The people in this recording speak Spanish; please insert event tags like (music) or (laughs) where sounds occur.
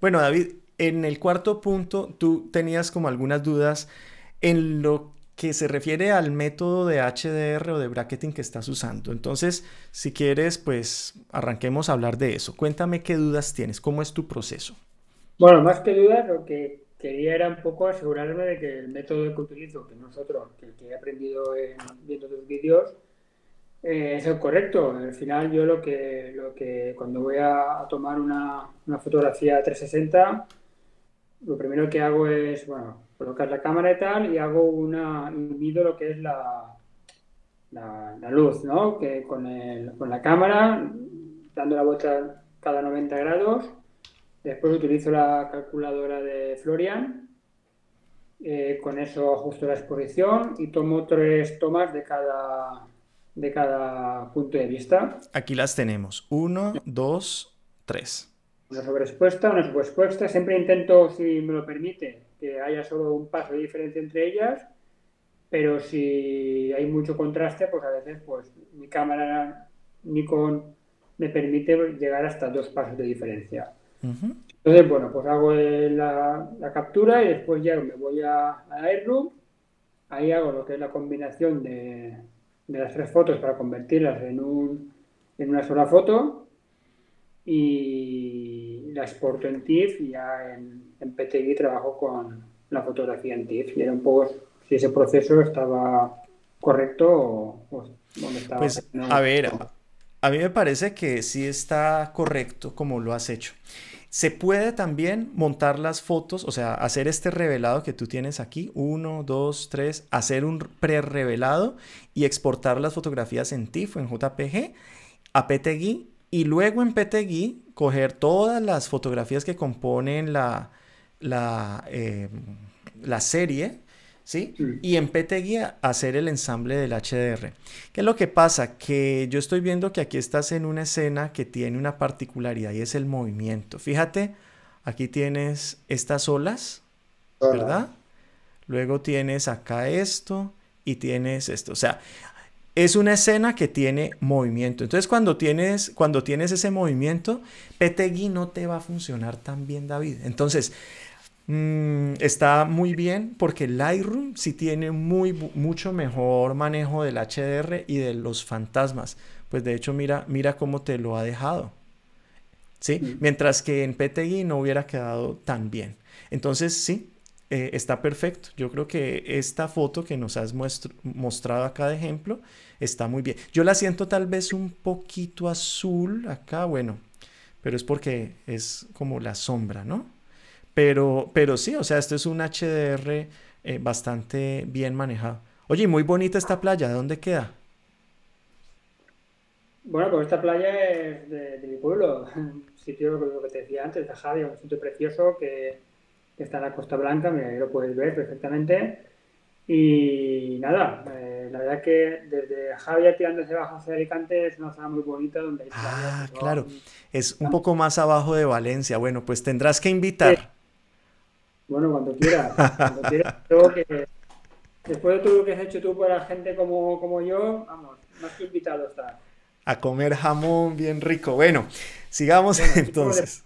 Bueno, David, en el cuarto punto tú tenías como algunas dudas en lo que se refiere al método de HDR o de bracketing que estás usando. Entonces, si quieres, pues arranquemos a hablar de eso. Cuéntame qué dudas tienes, cómo es tu proceso. Bueno, más que dudas, lo que quería era un poco asegurarme de que el método que utilizo, que nosotros, que, he aprendido en, viendo tus vídeos, eh, es el correcto. Al final yo lo que, lo que cuando voy a, tomar una, una, fotografía 360, lo primero que hago es, bueno, colocar la cámara y tal, y hago una, mido lo que es la, la, luz, ¿no? Que con, el, con la cámara, dando la vuelta cada 90 grados, después utilizo la calculadora de Florian, eh, con eso ajusto la exposición y tomo tres tomas de cada, de cada punto de vista. Aquí las tenemos. Uno, dos, tres. Una sobreexpuesta, una subexpuesta. Siempre intento, si me lo permite, que haya solo un paso de diferencia entre ellas, pero si hay mucho contraste, pues a veces pues mi cámara Nikon me permite llegar hasta dos pasos de diferencia. Entonces, bueno, pues hago la, captura y después ya me voy a, a Lightroom, ahí hago lo que es la combinación de, de las tres fotos para convertirlas en, un, en una sola foto y la exporto en TIFF y ya en, en PTG trabajo con la fotografía en TIFF y era un poco si ese proceso estaba correcto o, dónde estaba. Pues, a ver, a mí me parece que sí está correcto como lo has hecho. Se puede también montar las fotos, o sea, hacer este revelado que tú tienes aquí, uno, dos, tres, hacer un pre-revelado y exportar las fotografías en TIFF en JPG a PTGui y luego en PTGui coger todas las fotografías que componen la, la, eh, la serie ¿sí? Y en Guía hacer el ensamble del HDR. ¿Qué es lo que pasa? Que yo estoy viendo que aquí estás en una escena que tiene una particularidad y es el movimiento. Fíjate, aquí tienes estas olas, ¿verdad? Luego tienes acá esto y tienes esto. O sea, es una escena que tiene movimiento. Entonces, cuando tienes, cuando tienes ese movimiento, PTGui no te va a funcionar tan bien, David. Entonces, Mm, está muy bien porque Lightroom sí tiene muy, mucho mejor manejo del HDR y de los fantasmas. Pues de hecho, mira, mira cómo te lo ha dejado. ¿Sí? Mm. Mientras que en PTI no hubiera quedado tan bien. Entonces, sí, eh, está perfecto. Yo creo que esta foto que nos has mostrado acá de ejemplo está muy bien. Yo la siento tal vez un poquito azul acá, bueno, pero es porque es como la sombra, ¿no? Pero, pero sí, o sea, esto es un HDR eh, bastante bien manejado. Oye, muy bonita esta playa, ¿de dónde queda? Bueno, pues esta playa es de, mi pueblo, un (laughs) sitio, lo que te decía antes, de Javi, un sitio precioso que, está en la Costa Blanca, mira, ahí lo puedes ver perfectamente. Y nada, eh, la verdad que desde Javia tirando hacia abajo hacia Alicante es una zona muy bonita donde hay Ah, claro, es un poco más abajo de Valencia. Bueno, pues tendrás que invitar. Bueno, cuando quieras. Cuando quieras. (laughs) Creo que después de todo lo que has hecho tú para gente como, como yo, vamos, más que invitado está. A comer jamón bien rico. Bueno, sigamos (laughs) entonces.